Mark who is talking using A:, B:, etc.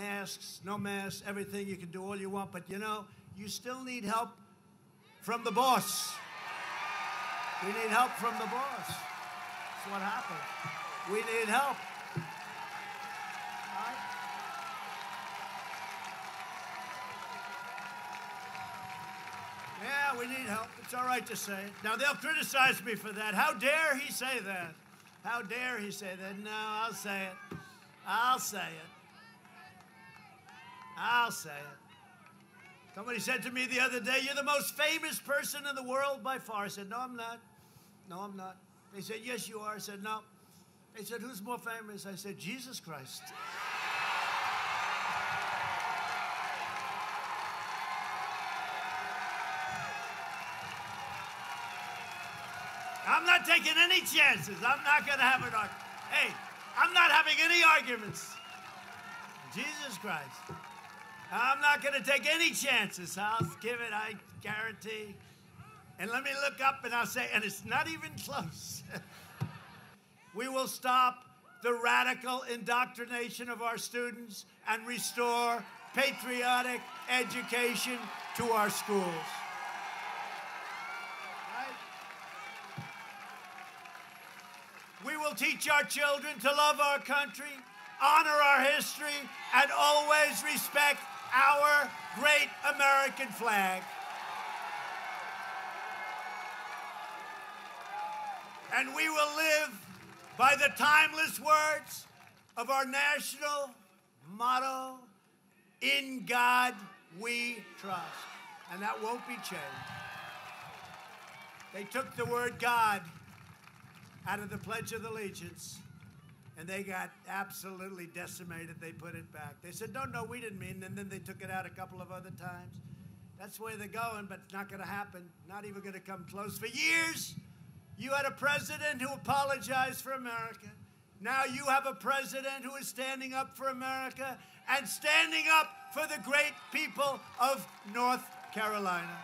A: masks, no masks, everything. You can do all you want, but you know, you still need help from the boss. We need help from the boss. That's what happened. We need help. Yeah, we need help. It's all right to say it. Now, they'll criticize me for that. How dare he say that? How dare he say that? No, I'll say it. I'll say it. I'll say it. Somebody said to me the other day, You're the most famous person in the world by far. I said, No, I'm not. No, I'm not. They said, Yes, you are. I said, No. They said, Who's more famous? I said, Jesus Christ. I'm not taking any chances. I'm not going to have an argument. Hey, I'm not having any arguments. Jesus Christ. I'm not going to take any chances. I'll give it, I guarantee. And let me look up and I'll say, and it's not even close. we will stop the radical indoctrination of our students and restore patriotic education to our schools. Right? We will teach our children to love our country, honor our history, and always respect our great American flag. And we will live by the timeless words of our national motto In God we trust. And that won't be changed. They took the word God out of the Pledge of Allegiance and they got absolutely decimated. They put it back. They said, no, no, we didn't mean, and then they took it out a couple of other times. That's where they're going, but it's not going to happen. Not even going to come close. For years, you had a president who apologized for America. Now you have a president who is standing up for America and standing up for the great people of North Carolina.